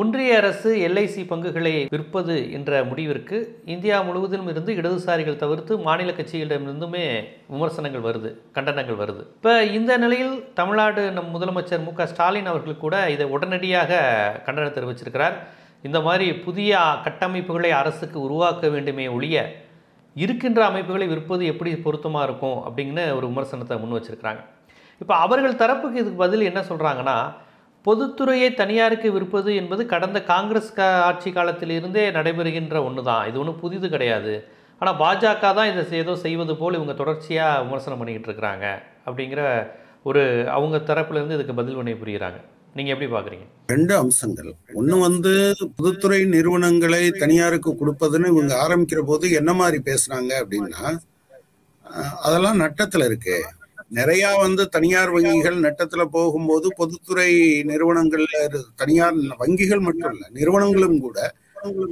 ஒன்றிய அரசு எல்ஐசி பங்குகளை விற்பது என்ற முடிவிற்கு இந்தியா முழுவதிலும் இருந்து இடதுசாரிகள் தவிர்த்து மாநில கட்சிகளிடமிருந்துமே விமர்சனங்கள் வருது கண்டனங்கள் வருது. இப்போ இந்த நிலையில் தமிழ்நாடு நம் முதலமைச்சர் மு ஸ்டாலின் அவர்கள் கூட இதை உடனடியாக கண்டனம் தெரிவிச்சிருக்கிறார். இந்த மாதிரி புதிய கட்டமைப்புகளை அரசுக்கு உருவாக்க வேண்டுமே ஒழிய இருக்கின்ற அமைப்புகளை விற்பது எப்படி பொருத்தமாக இருக்கும் அப்படின்னு ஒரு விமர்சனத்தை முன் வச்சிருக்கிறாங்க. இப்போ அவர்கள் தரப்புக்கு இதுக்கு பதில் என்ன சொல்கிறாங்கன்னா பொதுத்துறையை தனியாருக்கு விற்பது என்பது கடந்த காங்கிரஸ் ஆட்சி காலத்திலிருந்தே நடைபெறுகின்ற ஒன்று தான் இது ஒன்றும் புதிது கிடையாது. ஆனால் பாஜக தான் இதை ஏதோ செய்வது போல் இவங்க தொடர்ச்சியாக விமர்சனம் பண்ணிக்கிட்டு இருக்கிறாங்க அப்படிங்கிற ஒரு அவங்க தரப்புலேருந்து இதுக்கு பதில் வினை புரிகிறாங்க நீங்கள் எப்படி பார்க்குறீங்க ரெண்டு அம்சங்கள். ஒன்று வந்து பொதுத்துறை நிறுவனங்களை தனியாருக்கு கொடுப்பதுன்னு இவங்க ஆரம்பிக்கிற போது என்ன மாதிரி பேசுகிறாங்க அப்படின்னா அதெல்லாம் நட்டத்தில் இருக்குது நிறைய வந்து தனியார் வங்கிகள் நட்டத்துல போகும்போது பொதுத்துறை நிறுவனங்கள்ல தனியார் வங்கிகள் மட்டும் இல்ல நிறுவனங்களும் கூட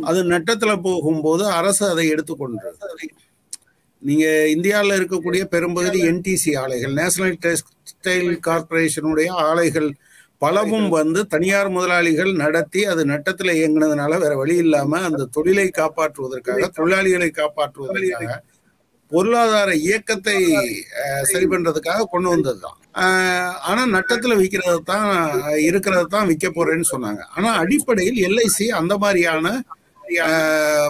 அது நட்டத்துல போகும்போது அரசு அதை எடுத்துக்கொண்டது. நீங்க இந்தியாவில் இருக்கக்கூடிய பெரும்பகுதி என்டிசி ஆலைகள் நேஷனல் டெக்ஸ்டைல் கார்பரேஷனுடைய ஆலைகள் பலவும் வந்து தனியார் முதலாளிகள் நடத்தி அது நட்டத்துல இயங்குனதுனால வேற வழி இல்லாம அந்த தொழிலை காப்பாற்றுவதற்காக தொழிலாளிகளை காப்பாற்றுவதற்காக பொருளாதார இயக்கத்தை சரி பண்றதுக்காக கொண்டு வந்ததுதான். அஹ், ஆனா நட்டத்துல விற்கிறது தான் இருக்கிறது தான் விற்க போறேன்னு சொன்னாங்க. ஆனா அடிப்படையில் எல்ஐசி அந்த மாதிரியான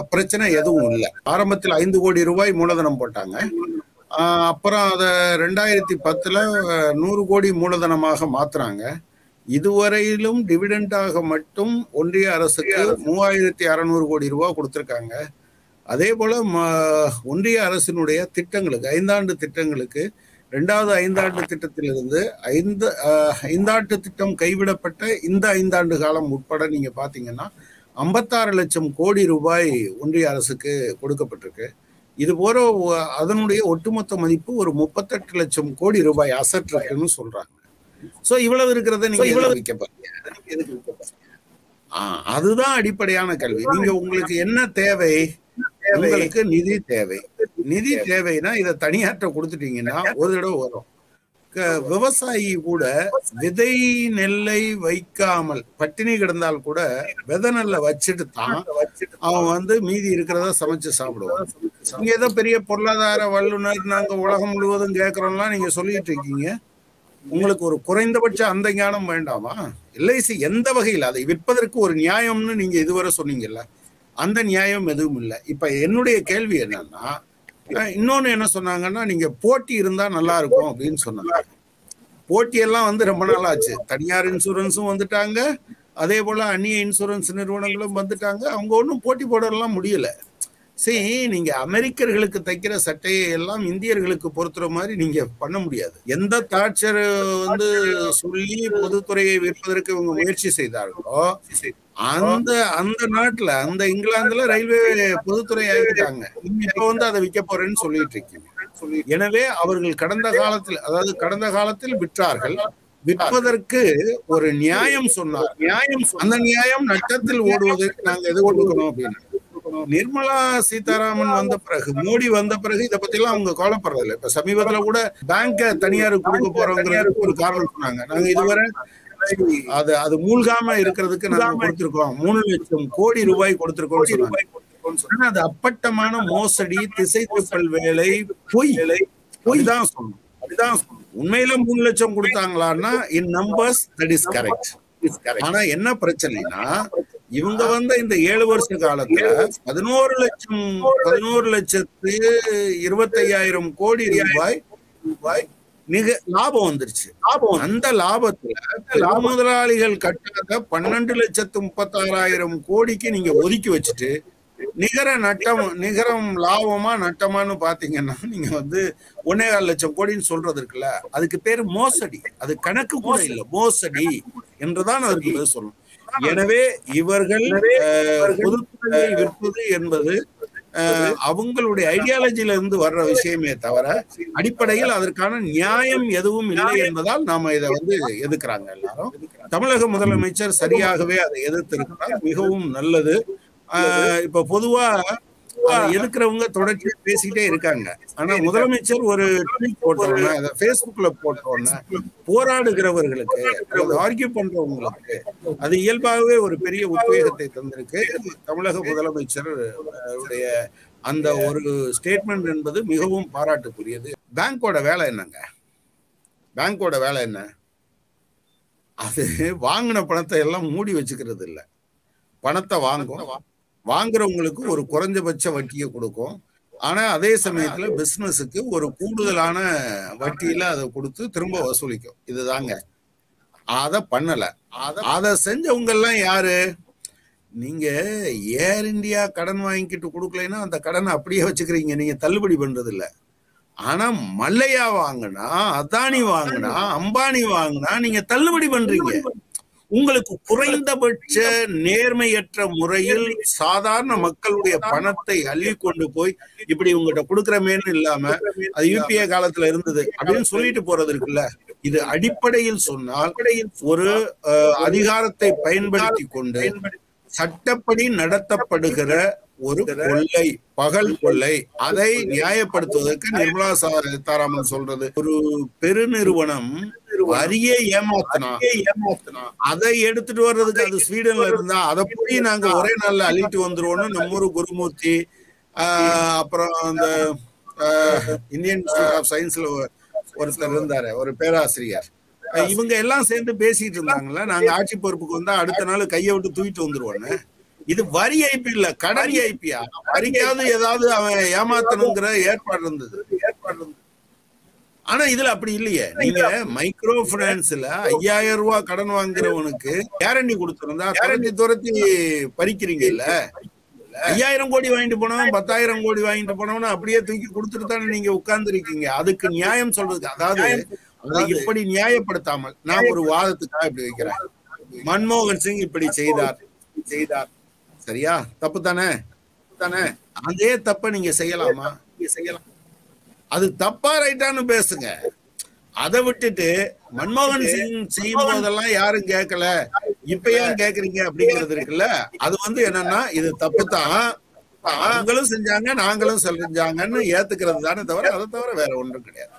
பிரச்சனை எதுவும் இல்லை. ஆரம்பத்தில் ஐந்து கோடி ரூபாய் மூலதனம் போட்டாங்க. அப்புறம் அதை ரெண்டாயிரத்தி பத்துல நூறு கோடி மூலதனமாக மாத்துறாங்க. இதுவரையிலும் டிவிடெண்டாக மட்டும் ஒன்றிய அரசுக்கு மூவாயிரத்தி அறநூறு கோடி ரூபாய் கொடுத்துருக்காங்க. அதே போல ஒன்றிய அரசினுடைய திட்டங்களுக்கு ஐந்தாண்டு திட்டங்களுக்கு ரெண்டாவது ஐந்தாண்டு திட்டத்திலிருந்து ஐந்து ஐந்தாண்டு திட்டம் கைவிடப்பட்ட இந்த ஐந்தாண்டு காலம் உட்பட நீங்க பாத்தீங்கன்னா ஐம்பத்தாறு லட்சம் கோடி ரூபாய் ஒன்றிய அரசுக்கு கொடுக்கப்பட்டிருக்கு. இது போல அதனுடைய ஒட்டுமொத்த மதிப்பு ஒரு முப்பத்தெட்டு லட்சம் கோடி ரூபாய் அசட் இருக்குன்னு சொல்றாங்க. சோ இவ்வளவு இருக்கிறத நீங்க இவ்வளவு விற்க அதுதான் அடிப்படையான கல்வி. நீங்க உங்களுக்கு என்ன தேவை? உங்களுக்கு நிதி தேவை. நிதி தேவைன்னா இதை தனியாற்ற கொடுத்துட்டீங்கன்னா ஒரு தடவை வரும். விவசாயி கூட விதை நெல்லை வைக்காமல் பட்டினி கிடந்தால் கூட விதை நெல்லை வச்சுட்டு தான் அவன் வந்து மீதி இருக்கிறத சமைச்சு சாப்பிடுவான். நீங்க ஏதோ பெரிய பொருளாதார வல்லுநர் நாங்க உலகம் முழுவதும் கேட்கறோம்லாம் நீங்க சொல்லிட்டு இருக்கீங்க. உங்களுக்கு ஒரு குறைந்தபட்ச அந்த ஞானம் வேண்டாமா? எல்ஐசி எந்த வகையில்? அதை விற்பதற்கு ஒரு நியாயம்னு நீங்க இதுவரை சொன்னீங்கல்ல. அந்த நியாயம் எதுவும் இல்லை. இப்ப என்னுடைய கேள்வி என்னன்னா இன்னொன்னு என்ன சொன்னாங்கன்னா நீங்க போட்டி இருந்தா நல்லா இருக்கும் அப்படின்னு சொன்னாங்க. போட்டியெல்லாம் வந்து ரொம்ப நாள் ஆச்சு. தனியார் இன்சூரன்ஸும் வந்துட்டாங்க. அதே போல அந்நிய இன்சூரன்ஸ் நிறுவனங்களும் வந்துட்டாங்க. அவங்க ஒன்றும் போட்டி போடலாம் முடியல. சரி நீங்க அமெரிக்கர்களுக்கு தைக்கிற சட்டையை எல்லாம் இந்தியர்களுக்கு பொறுத்துற மாதிரி நீங்க பண்ண முடியாது. எந்த தாட்சர் வந்து சொல்லி பொதுத்துறையை விற்பதற்கு இவங்க முயற்சி செய்தார்களோ அந்த அந்த நாட்டுல அந்த இங்கிலாந்துல ரயில்வே பொதுத்துறை ஆகிட்டாங்க நீங்க இப்ப வந்து அதை விற்க போறேன்னு சொல்லிட்டு இருக்கீங்க. எனவே அவர்கள் கடந்த காலத்தில் அதாவது கடந்த காலத்தில் விற்றார்கள். விற்பதற்கு ஒரு நியாயம் சொன்னார் நியாயம் அந்த நியாயம் நட்டத்தில் ஓடுவதற்கு நாங்க எது கொடுக்கணும் அப்படின்னு. நிர்மலா சீதாராமன் வந்த பிறகு மோடி வந்த பிறகு இத பத்தி எல்லாம் அவங்க கவலைப்படுறது இல்லை இப்ப சமீபத்துல கூட பேங்க தனியாருக்கு கொடுக்க போறோங்கிறதுக்கு ஒரு காரணம் சொன்னாங்க. நாங்க இதுவரை அது அது மூழ்காம இருக்கிறதுக்கு நாங்க கொடுத்திருக்கோம். மூணு லட்சம் கோடி ரூபாய் கொடுத்திருக்கோம் சொன்னாங்க. அது அப்பட்டமான மோசடி திசை திருப்பல் வேலை பொய். பொய். தான் அப்படிதான் சொல்லணும். உண்மையில மூணு லட்சம் கொடுத்தாங்களான்னா in numbers that is correct ஆனா என்ன பிரச்சனைனா இவங்க வந்த இந்த ஏழு வருஷ காலத்துல பதினோரு லட்சம் பதினோரு லட்சத்து இருபத்தையாயிரம் கோடி ரூபாய் ரூபாய் மிக லாபம் வந்துருச்சு. லாபம் அந்த லாபத்துல லாப முதலாளிகள் கட்டாத பன்னெண்டு லட்சத்து முப்பத்தாறாயிரம் கோடிக்கு நீங்க ஒதுக்கி வச்சுட்டு நிகர நட்டம் நிகரம் லாபமா நட்டமான்னு பாத்தீங்கன்னா நீங்க வந்து ஒன்னே கால் லட்சம் கோடின்னு சொல்றது இருக்குல்ல அதுக்கு பேரு மோசடி. அது கணக்கு கூட இல்ல. மோசடி என்றுதான் அதுக்கு சொல்லணும். எனவே இவர்கள் பொதுத்துறையை விற்பது என்பது அவங்களுடைய ஐடியாலஜில இருந்து வர்ற விஷயமே தவிர அடிப்படையில் அதற்கான நியாயம் எதுவும் இல்லை என்பதால் நாம இதை வந்து எதிர்க்கிறாங்க எல்லாரும். தமிழக முதலமைச்சர் சரியாகவே அதை எதிர்த்திருக்கிறார். மிகவும் நல்லது. இப்ப பொதுவா எதுக்குறவங்க தொடர்ச்சியா பேசிக்கிட்டே இருக்காங்க. ஆனா முதலமைச்சர் ஒரு ட்வீட் போட்டோன்னே அதை Facebookல போட்டோன்னே போராடுகிறவர்களுக்கு ஆர்கியூ பண்றவங்களுக்கு அது இயல்பாகவே ஒரு பெரிய உத்வேகத்தை தந்திருக்கு. தமிழக முதலமைச்சர் உடைய அந்த ஒரு ஸ்டேட்மெண்ட் என்பது மிகவும் பாராட்டுக்குரியது. பேங்கோட வேலை என்னங்க? பேங்கோட வேலை என்ன? அது வாங்கின பணத்தை எல்லாம் மூடி வச்சுக்கிறது இல்ல பணத்தை வாங்கும். வாங்குறவங்களுக்கு ஒரு குறைஞ்சபட்ச வட்டியை கொடுக்கும். ஆனா அதே சமயத்துல பிசினஸுக்கு ஒரு கூடுதலான வட்டியில அதை கொடுத்து திரும்ப வசூலிக்கும். இதுதாங்க. அத பண்ணல. அத செஞ்சவங்க எல்லாம் யாரு? நீங்க ஏர் இந்தியா கடன் வாங்கிக்கிட்டு கொடுக்கலைன்னா அந்த கடனை அப்படியே வச்சுக்கிறீங்க. நீங்க தள்ளுபடி பண்றது இல்ல ஆனா மல்லையா வாங்கினா அதானி வாங்கினா அம்பானி வாங்கினா நீங்க தள்ளுபடி பண்றீங்க. உங்களுக்கு குறைந்தபட்ச நேர்மையற்ற முறையில் சாதாரண மக்களுடைய பணத்தை அள்ளி கொண்டு போய் இப்படி உங்ககிட்ட கொடுக்குறமேன்னு இல்லாம அது யூபிஏ காலத்துல இருந்தது அப்படின்னு சொல்லிட்டு போறது இருக்குல்ல. இது அடிப்படையில் சொன்னால் ஒரு அதிகாரத்தை பயன்படுத்தி கொண்டு சட்டப்படி நடத்தப்படுகிற ஒரு கொள்ளை பகல் கொள்ளை. அதை நியாயப்படுத்துவதற்கு நிர்மலா சீதாராமன் சொல்றது. ஒரு பெருநிறுவனம் வரியே ஏமாத்தினா ஏமாத்தினா அதை எடுத்துட்டு வர்றதுக்கு அது ஸ்வீடன்ல இருந்தா அதை போய் நாங்க ஒரே நாள்ல அள்ளிட்டு வந்துருவோம்னு நம்ம ஊரு குருமூர்த்தி ஆஹ், அப்புறம் அந்த இந்தியன் இன்ஸ்டியூட் ஆஃப் சயின்ஸ்ல ஒருத்தர் இருந்தாரு ஒரு பேராசிரியர். இவங்க எல்லாம் சேர்ந்து பேசிட்டு இருந்தாங்கல்ல நாங்க ஆட்சி பொறுப்புக்கு வந்தா அடுத்த நாள் கையை விட்டு தூக்கிட்டு வந்துருவோன்னு இது வரி ஐபி இல்ல கடன் ஐபியா வரிக்காவது ஏதாவது அவன் ஏமாத்தணுங்கிற ஏற்பாடு இருந்தது. ஏற்பாடு இருந்தது ஆனா இதுல அப்படி இல்லையே. நீங்க மைக்ரோ பினான்ஸ்ல ஐயாயிரம் ரூபாய் கடன் வாங்குறவனுக்கு கேரண்டி கொடுத்திருந்தா துரத்தி துரத்தி பறிக்கிறீங்க இல்ல? ஐயாயிரம் கோடி வாங்கிட்டு போனவன் பத்தாயிரம் கோடி வாங்கிட்டு போனவன் அப்படியே தூக்கி கொடுத்துட்டு தானே நீங்க உட்கார்ந்து இருக்கீங்க அதுக்கு நியாயம் சொல்றதுக்கு அதாவது அதை இப்படி நியாயப்படுத்தாமல் நான் ஒரு வாதத்துக்காக இப்படி வைக்கிறேன். மன்மோகன் சிங் இப்படி செய்தார். செய்தார். சரியா? தப்பு தானே தானே அதே தப்ப நீங்க செய்யலாமா? நீங்க செய்யலாம். அது தப்பா ரைட்டான்னு பேசுங்க. அதை விட்டுட்டு மன்மோகன் சிங் செய்யும் போதெல்லாம் யாரும் கேட்கல. இப்ப ஏன் கேக்குறீங்க அப்படிங்கிறது இருக்குல்ல. அது வந்து என்னன்னா இது தப்பு தான் அவங்களும் செஞ்சாங்க நாங்களும் செஞ்சாங்கன்னு ஏத்துக்கிறது தானே தவிர அதை தவிர வேற ஒன்றும் கிடையாது.